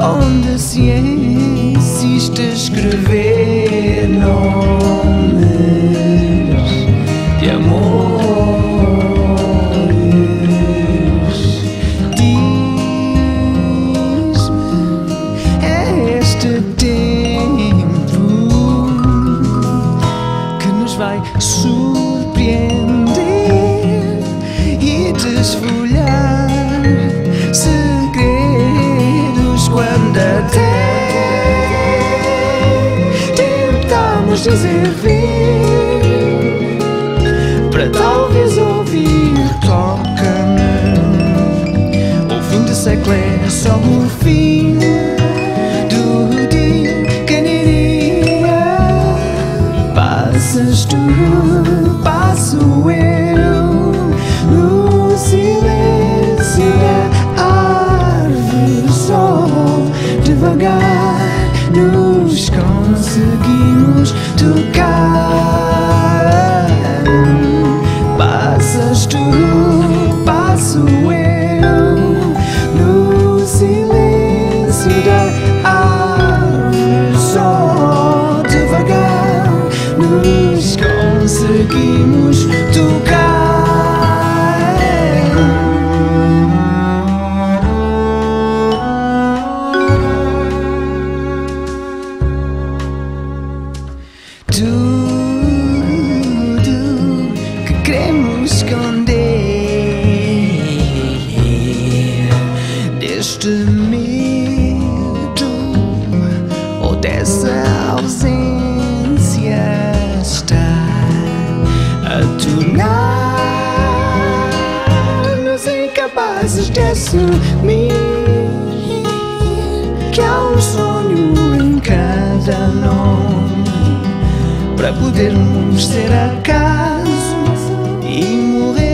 onde se insiste escrever. Desfolhar segredos quando até tentamos dizer vir para talvez ouvir toca-me. O fim de é só o fim do dia que iria passas conseguimos tocar. Tudo que queremos esconder deste medo ou dessa ausência está tornar-nos incapazes de assumir que há um sonho em cada nome. Para podermos ser acaso e morrer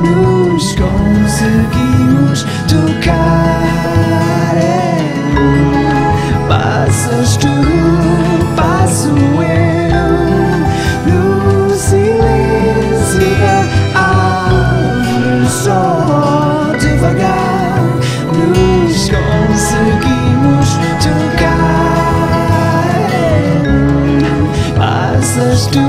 nos conseguimos tocar. É. Passas tu, passo eu no silêncio da árvore só devagar nos conseguimos tocar. Passas tu.